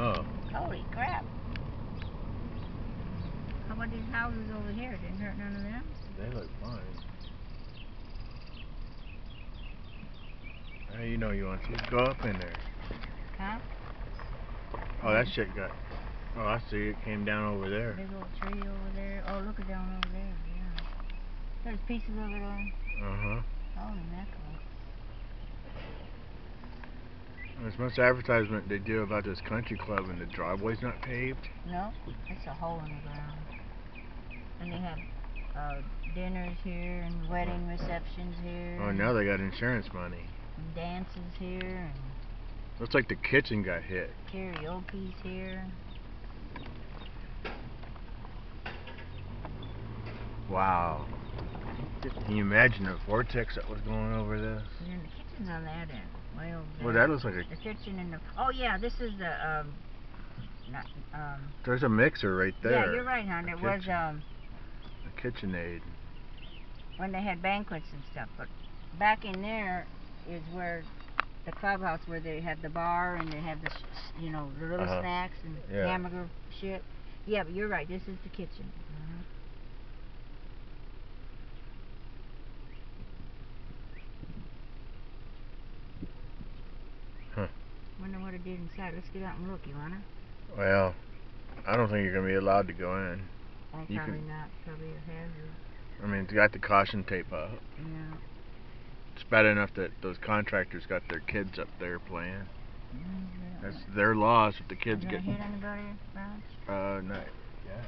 Oh. Holy crap. How about these houses over here? Didn't hurt none of them? They look fine. How you know you want to go up in there? Huh? Oh, that shit got. Oh, I see. It came down over there. Big old tree over there. Oh, look at down over there. Yeah. There's pieces of it on. Uh huh. Holy mackerel. There's much advertisement they do about this country club and the driveway's not paved. No, it's a hole in the ground. And they have uh, dinners here and wedding receptions here. Oh, now they got insurance money. and dances here and Looks like the kitchen got hit. karaoke's here. Wow. Can you imagine the vortex that was going over this? And then the kitchen's on that end. Way over there. Well, that looks like a. The kitchen and the. Oh yeah, this is the um. Not um. There's a mixer right there. Yeah, you're right, hon. It was um A KitchenAid. when they had banquets and stuff. But back in there is where the clubhouse where they had the bar and they had the you know the little Uh-huh. snacks and Yeah. hamburger shit. Yeah, but you're right. This is the kitchen. Uh-huh. Huh. Wonder what it did inside. Let's get out and look. You wanna? Well, I don't think you're gonna be allowed to go in. Oh, You probably can- not. Probably a hazard. I mean, it's got the caution tape up. Yeah. It's bad enough that those contractors got their kids up there playing. Mm, That's their loss if the kids Did get. Hit anybody, Raj? Uh, no. Yeah.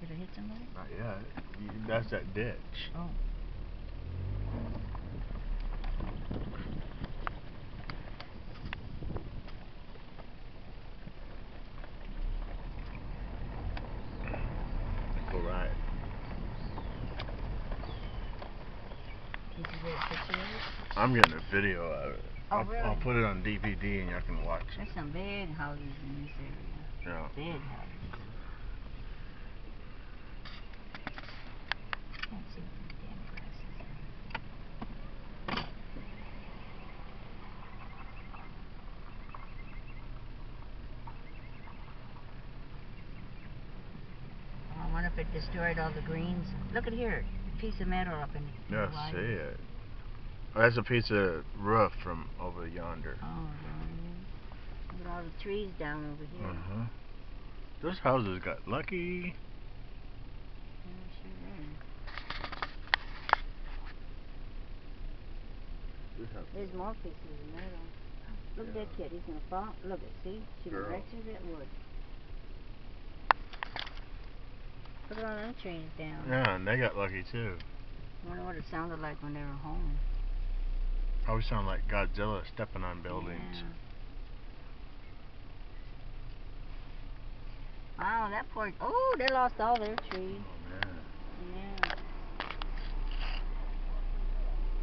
Did I hit somebody? Not yet. That's that ditch. Oh. All right. Did you get a picture of it? I'm getting a video of it. Oh, I'll, really? I'll put it on DVD and y'all can watch it. There's some big houses in this area. Yeah. Big houses. Can't see with these damn glasses. Oh, I wonder if it destroyed all the greens. Look at here, a piece of metal up in the Yeah, wide- see it. Oh, that's a piece of roof from over yonder. Oh, yeah. Look at all the trees down over here. Uh huh. Those houses got lucky. Yeah. There's more pieces of metal. Look at that kid, he's gonna fall. Look at, see? She Girl. through that wood. Look at all them trees down. Yeah, and they got lucky too. wonder what it sounded like when they were home. Probably sound like Godzilla stepping on buildings. Yeah. Wow, that poor. Oh, they lost all their trees. Oh man. Yeah.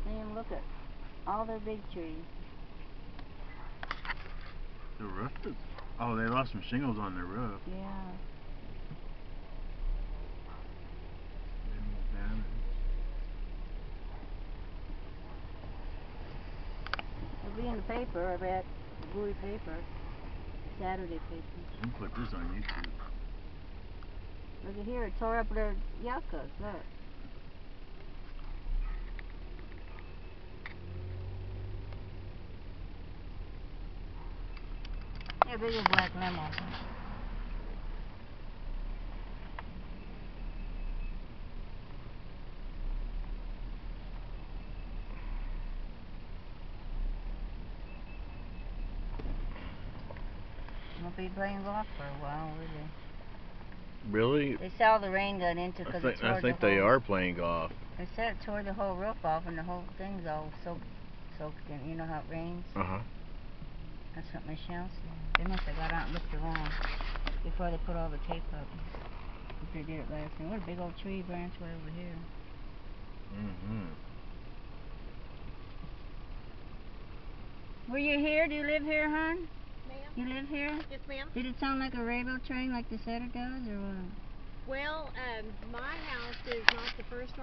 Sam, look at all their big trees. The roof is. Oh, they lost some shingles on their roof. Yeah. Damage. It'll be in the paper, I bet. The Bowie paper. Saturday paper. You put this on YouTube. Look at here, it tore up their yuccas, look. Yeah, big black lemons. Won't be playing golf for a while, will they? Really? They saw the rain got into I because think it I think the they whole, are playing golf. They said it tore the whole roof off and the whole thing's all soaked, soaked in. You know how it rains? Uh huh. That's what Michelle said. They must have got out and looked around before they put all the tape up. If they did it last time. What a big old tree branch way over here. Mm-hmm. Were you here? Do you live here, hon? You live here? Yes, ma'am. Did it sound like a railroad train like the it does, or what? Well, um, my house is not the first one.